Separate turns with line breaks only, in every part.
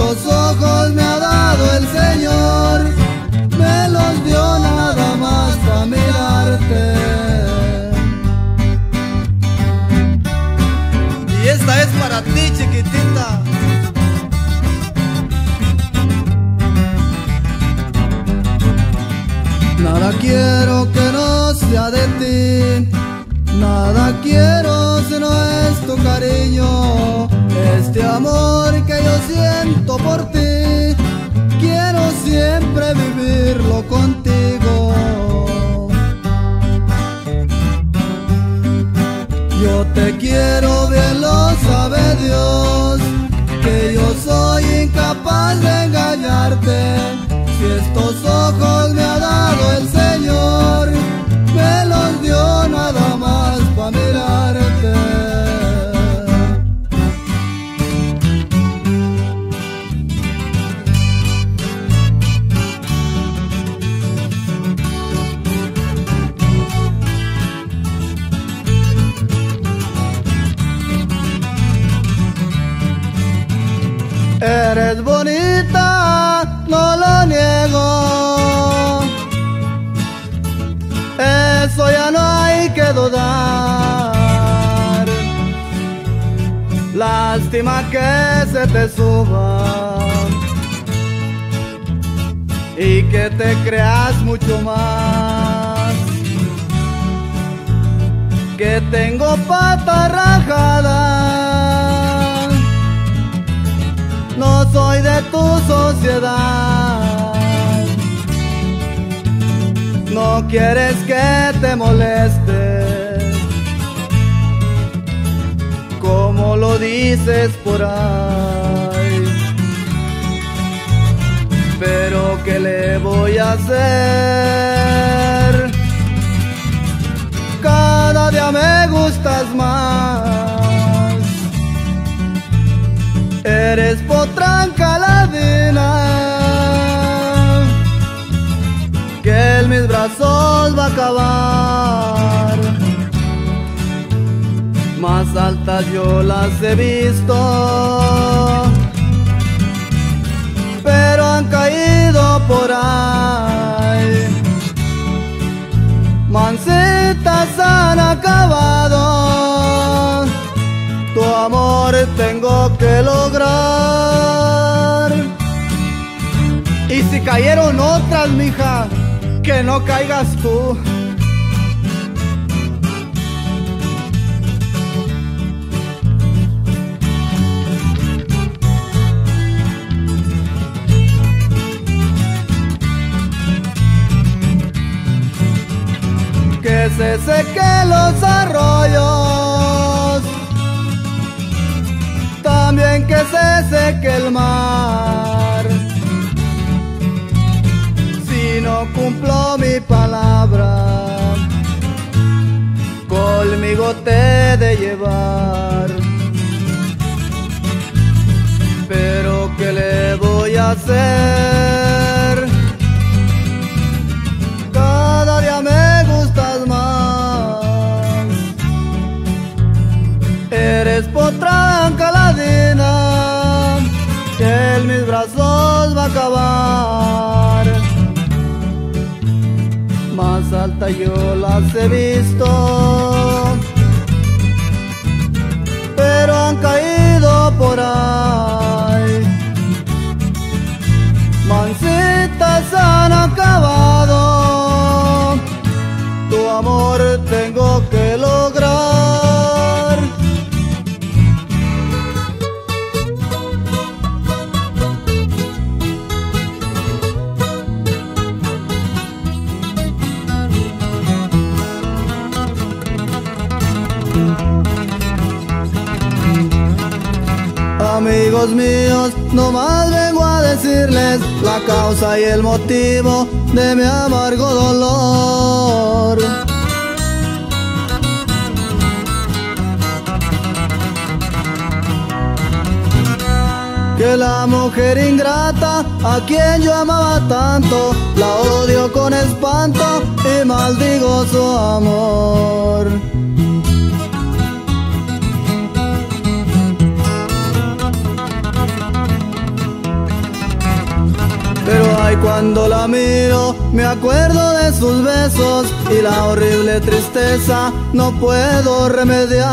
estos ojos me ha dado el Señor, me los dio nada más para mirarte.
Y esta es para ti, chiquitita.
Nada quiero que no sea de ti, nada quiero si no es tu cariño, este amor que yo siento por ti, quiero siempre vivirlo contigo. Yo te quiero, bien lo sabe Dios, que yo soy incapaz de engañarte, si estos ojos me ha soy de tu sociedad. No quieres que te moleste, como lo dices por ahí. Pero ¿qué le voy a hacer? Cada día me gustas más. Potranca ladina Que en mis brazos va a acabar Más altas yo las he visto Pero han caído por ahí Mancitas han acabado tu amor tengo que lograr. Cayeron otras, mija, que no caigas tú. Que se seque los arroyos también que se seque el mar. Mi palabra, conmigo te he de llevar. Pero ¿qué le voy a hacer? Yo las he visto, amigos míos, nomás vengo a decirles la causa y el motivo de mi amargo dolor. Que la mujer ingrata, a quien yo amaba tanto, la odio con espanto y maldigo su amor. Ay cuando la miro, me acuerdo de sus besos y la horrible tristeza no puedo remediar.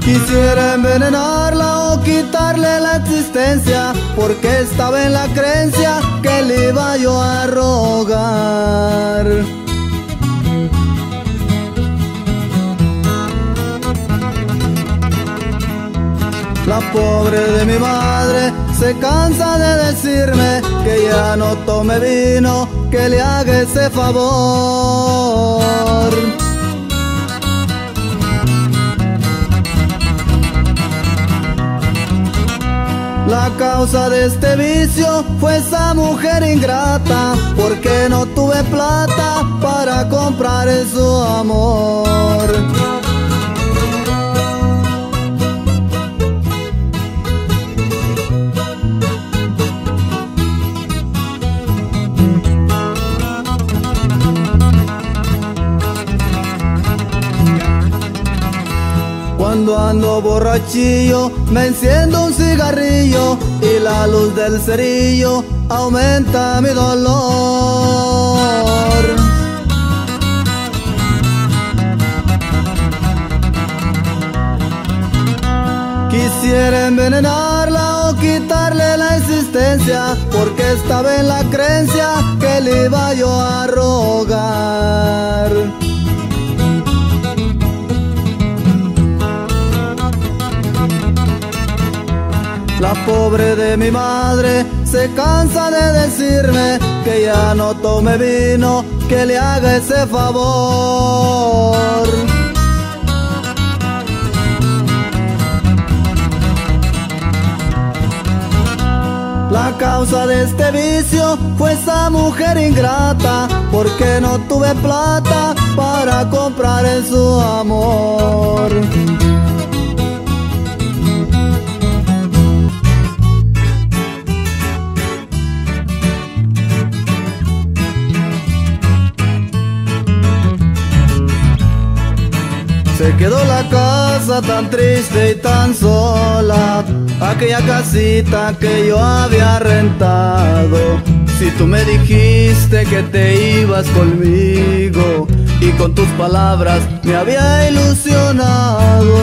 Quisiera envenenarla o quitarle la existencia, porque estaba en la creencia que le iba yo a rogar. La pobre de mi madre se cansa de decirme que ya no tome vino, que le haga ese favor. La causa de este vicio fue esa mujer ingrata, porque no tuve plata para comprar su amor. Cuando ando borrachillo me enciendo un cigarrillo y la luz del cerillo aumenta mi dolor. Quisiera envenenarla o quitarle la existencia porque estaba en la creencia que le iba yo a rogar. La pobre de mi madre se cansa de decirme que ya no tome vino, que le haga ese favor. La causa de este vicio fue esa mujer ingrata, porque no tuve plata para comprar en su amor. Quedó la casa tan triste y tan sola, aquella casita que yo había rentado. Si tú me dijiste que te ibas conmigo y con tus palabras me había ilusionado.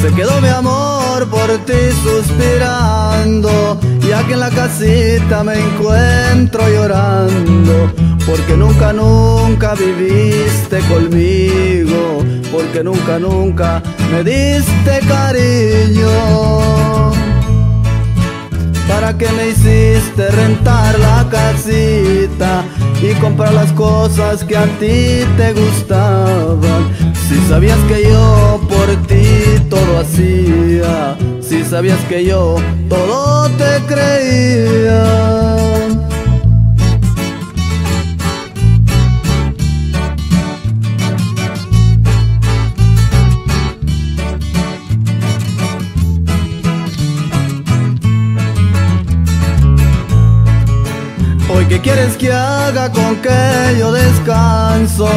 Se quedó mi amor por ti suspirando y aquí en la casita me encuentro llorando porque nunca, nunca viviste conmigo, porque nunca, nunca me diste cariño. ¿Para qué me hiciste rentar la casita y comprar las cosas que a ti te gustaban? Si sabías que yo por ti todo hacía, si sabías que yo todo te creía. ¿Qué quieres que haga con que yo descanso?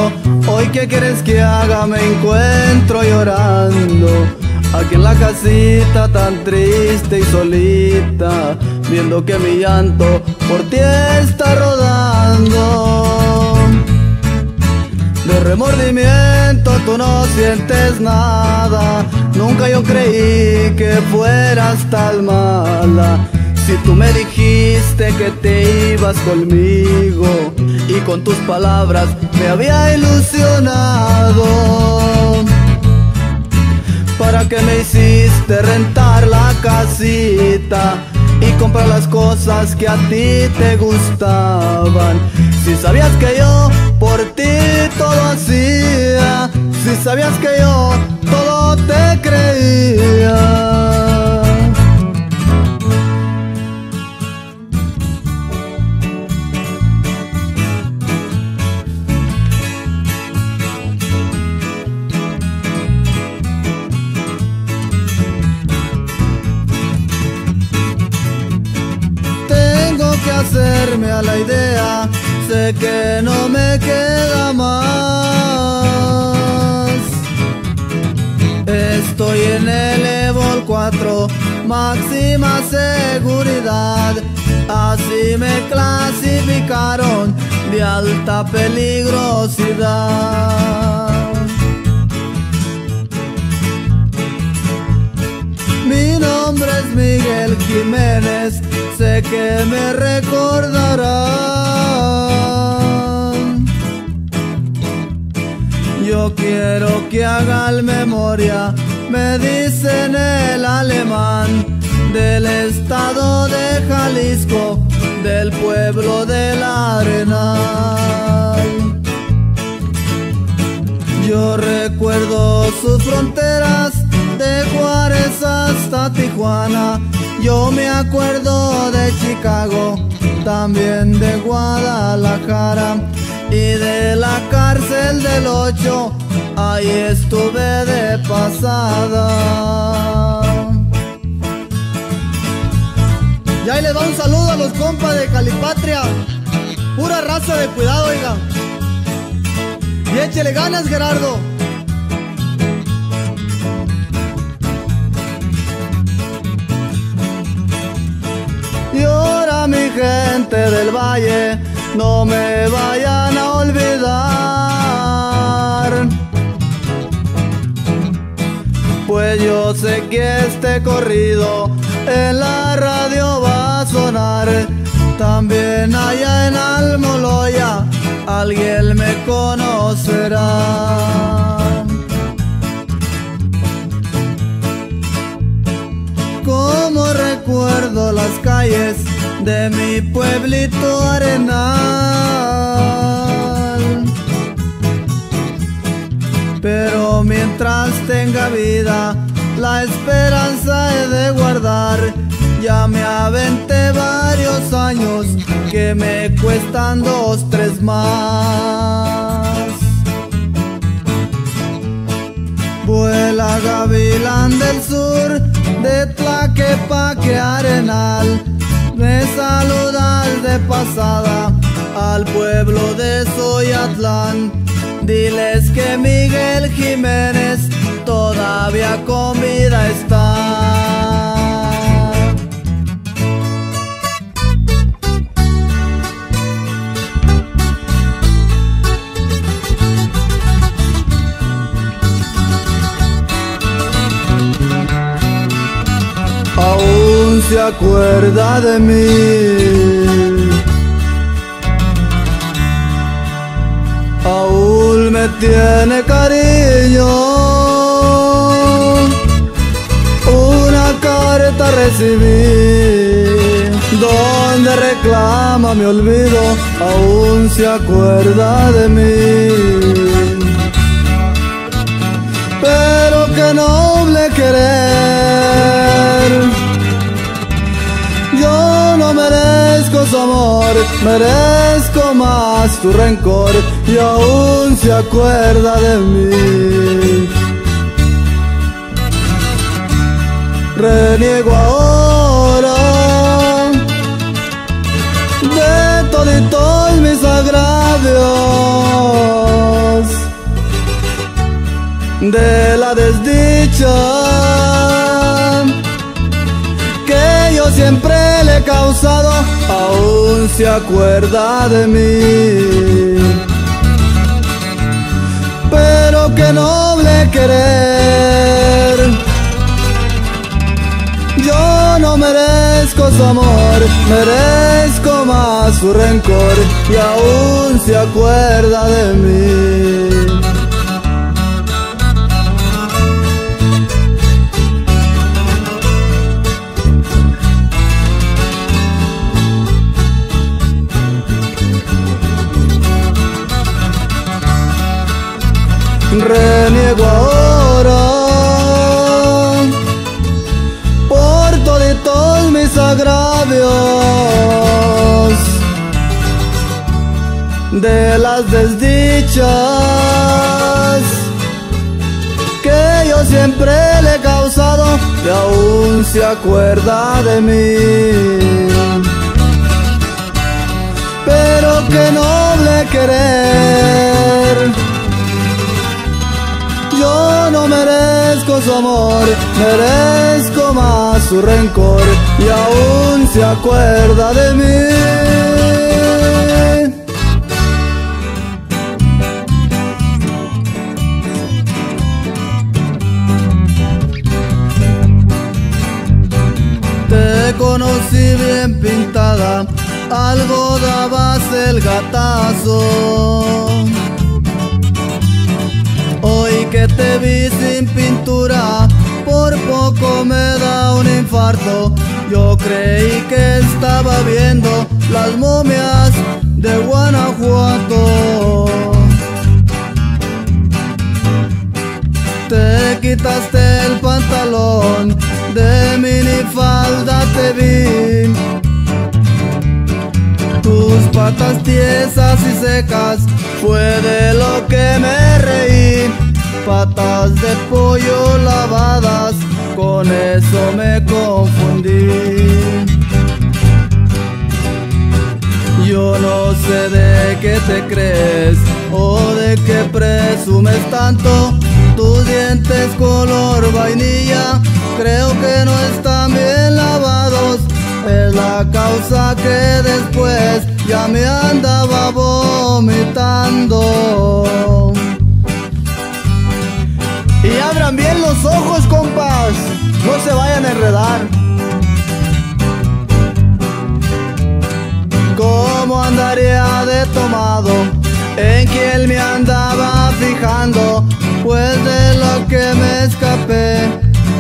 Hoy qué quieres que haga me encuentro llorando. Aquí en la casita tan triste y solita Viendo que mi llanto por ti está rodando. De remordimiento tú no sientes nada. Nunca yo creí que fueras tan mala si tú me dijiste que te ibas conmigo y con tus palabras me había ilusionado. ¿Para qué me hiciste rentar la casita y comprar las cosas que a ti te gustaban? Si sabías que yo por ti todo hacía, si sabías que yo todo te creía. Hacerme a la idea, sé que no me queda más. Estoy en el Evol 4, máxima seguridad, así me clasificaron de alta peligrosidad. Mi nombre es Miguel Jiménez sé que me recordarán. Yo quiero que hagan memoria, me dicen el alemán, del estado de Jalisco, del pueblo del Arenal. Yo recuerdo sus fronteras de Juárez hasta Tijuana yo me acuerdo de Chicago, también de Guadalajara y de la cárcel del 8, ahí estuve de pasada. Y ahí le da un saludo a los compas de Calipatria, pura raza de cuidado, oiga. Y échele ganas, Gerardo. Y ahora mi gente del valle, no me vayan a olvidar. Pues yo sé que este corrido en la radio va a sonar. También allá en Almoloya alguien me conocerá. De mi pueblito arenal. Pero mientras tenga vida, la esperanza he de guardar. Ya me aventé varios años que me cuestan dos, tres más. Vuela gavilán del sur de Tlaquepaque Arenal, me saludas de pasada al pueblo de Soyatlán. Diles que Miguel Jiménez todavía con vida está. Acuerda de mí. Aún me tiene cariño. Una carta recibí donde reclama mi olvido, aún se acuerda de mí. Pero qué noble querer amor, merezco más tu rencor y aún se acuerda de mí. Reniego ahora de toditos mis agravios, de la desdicha siempre le he causado, aún se acuerda de mí. Pero qué noble querer. Yo no merezco su amor, merezco más su rencor y aún se acuerda de mí. De las desdichas que yo siempre le he causado y aún se acuerda de mí. Pero qué noble querer yo no merezco su amor, merezco más su rencor y aún se acuerda de mí. Algo dabas el gatazo Hoy que te vi sin pintura, por poco me da un infarto. Yo creí que estaba viendo las momias de Guanajuato. Te quitaste el pantalón, de minifalda te vi. Tus patas tiesas y secas fue de lo que me reí. Patas de pollo lavadas, con eso me confundí. Yo no sé de qué te crees o de qué presumes tanto. Tus dientes color vainilla creo que no están bien lavados. Es la causa que después ya me andaba vomitando. Y abran bien los ojos, compas, no se vayan a enredar. ¿Cómo andaría de tomado? ¿En quién me andaba fijando? Pues de lo que me escapé,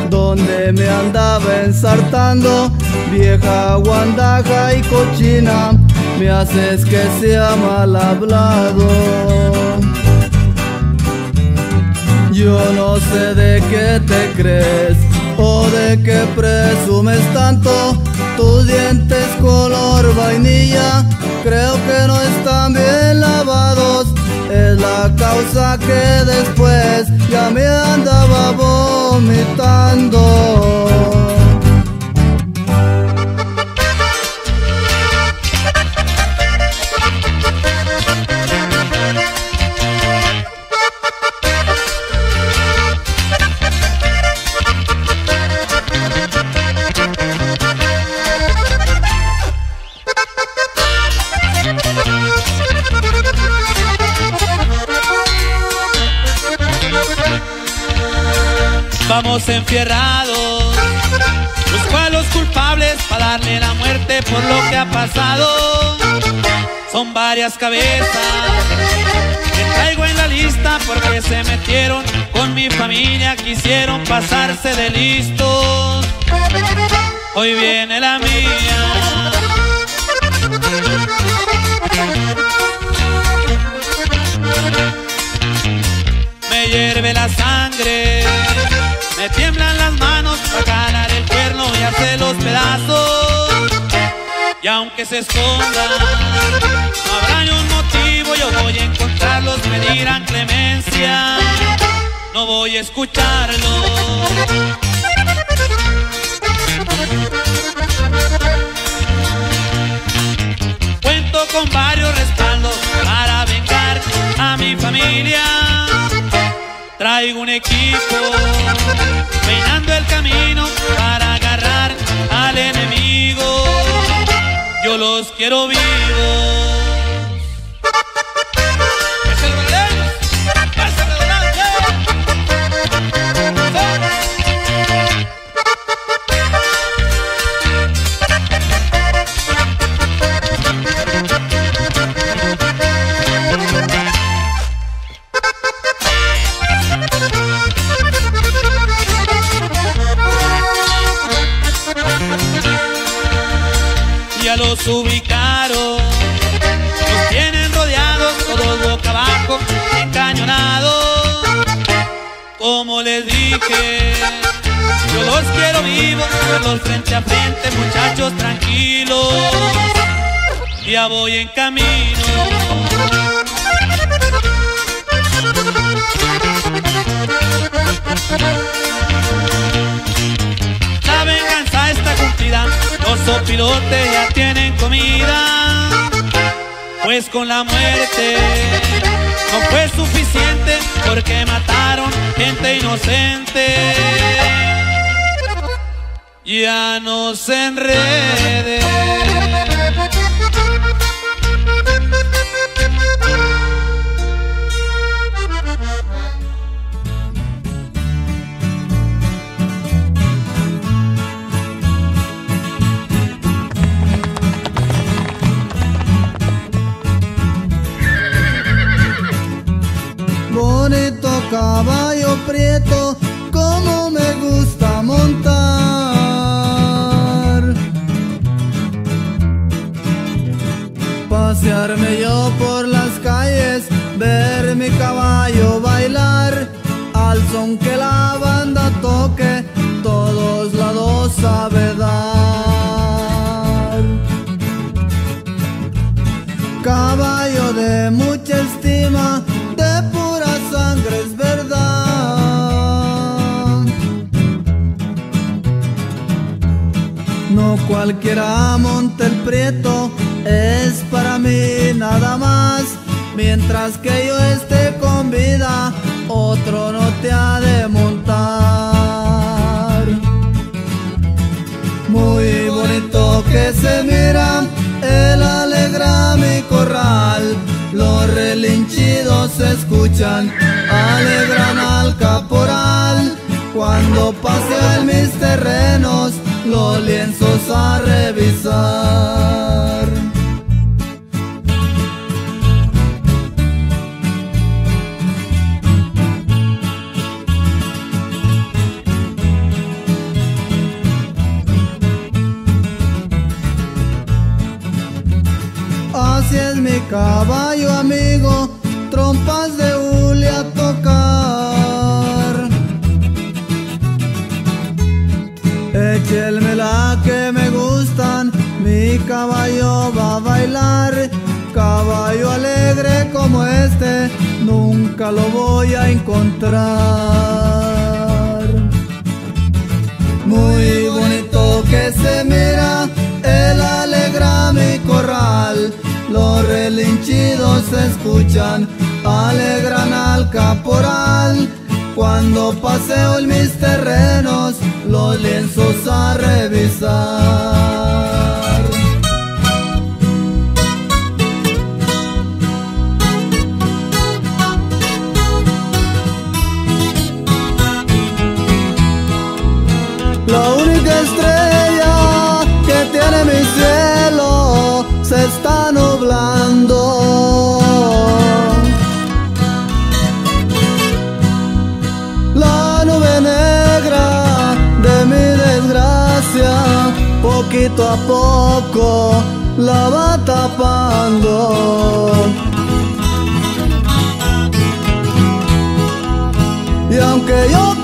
donde me andaba ensartando, vieja guandaja y cochina me haces que sea mal hablado. Yo no sé de qué te crees o de qué presumes tanto. Tus dientes color vainilla creo que no están bien lavados. Es la causa que después ya me andaba vomitando.
Vamos enfierrados, busco a los culpables para darle la muerte por lo que ha pasado. Son varias cabezas que traigo en la lista porque se metieron con mi familia, quisieron pasarse de listos. Hoy viene la mía. Me hierve la sangre, me tiemblan las manos para ganar el cuerno y hacer los pedazos. Y aunque se escondan, no habrá ni un motivo, yo voy a encontrarlos, me dirán clemencia, no voy a escucharlo. Cuento con varios respaldos para vengar a mi familia. Traigo un equipo peinando el camino para agarrar al enemigo. Yo los quiero vivos. Ya tienen comida. Pues con la muerte no fue suficiente porque mataron gente inocente. Ya no se.
Caballo prieto, como me gusta montar. Pasearme yo por las calles, ver mi caballo bailar, al son que la banda toque, todos lados sabe dar. Cualquiera monta el prieto, es para mí nada más. Mientras que yo esté con vida, otro no te ha de montar. Muy bonito que se mira, él alegra mi corral. Los relinchidos se escuchan, alegran al caporal. Cuando paseo en mis terrenos, los lienzos a revisar. Así es mi caballo caballo va a bailar. Caballo alegre como este, nunca lo voy a encontrar. Muy bonito que se mira, él alegra mi corral. Los relinchidos se escuchan, alegran al caporal. Cuando paseo en mis terrenos, los lienzos a revisar. Poquito a poco la va tapando. Y aunque yo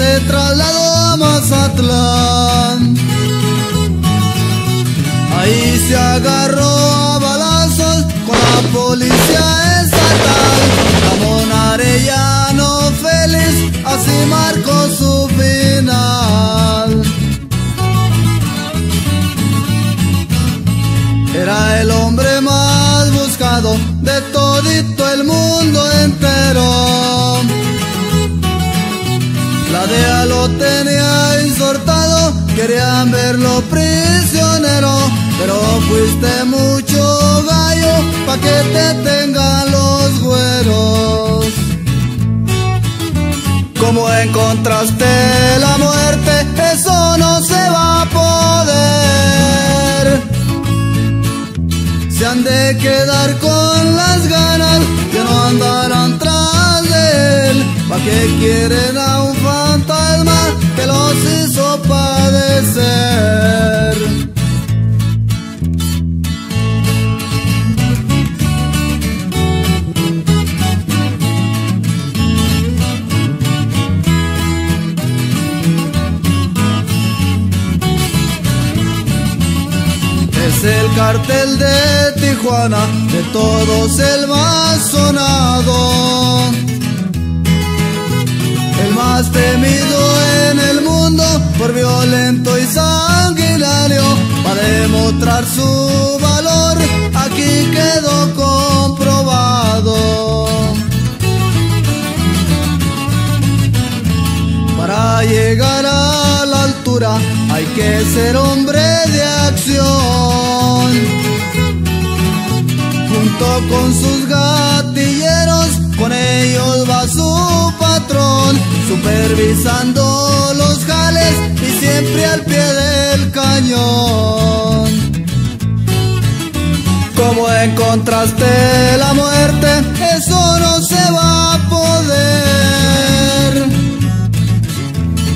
se trasladó a Mazatlán. Ahí se agarró a balazos con la policía estatal. Ramón Arellano feliz, así marcó su final. Era el hombre más buscado de todito el mundo entero. La DEA lo tenía insortado, querían verlo prisionero, pero fuiste mucho gallo pa' que te tengan los güeros. ¿Cómo encontraste la muerte? Eso no se va a poder. Se han de quedar con las ganas que no andarán tras de él. ¿Pa' qué quieren a un padecer? Es el cartel de Tijuana, de todos el más sonado. El más temido en el por violento y sanguinario. Para demostrar su valor, aquí quedó comprobado. Para llegar a la altura hay que ser hombre de acción. Junto con sus gatilleros, supervisando los jales y siempre al pie del cañón. Como encontraste la muerte, eso no se va a poder.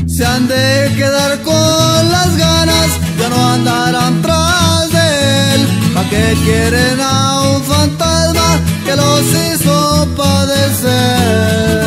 Se han de quedar con las ganas, ya no andarán tras de él. ¿Para qué quieren a un fantasma que los hizo padecer?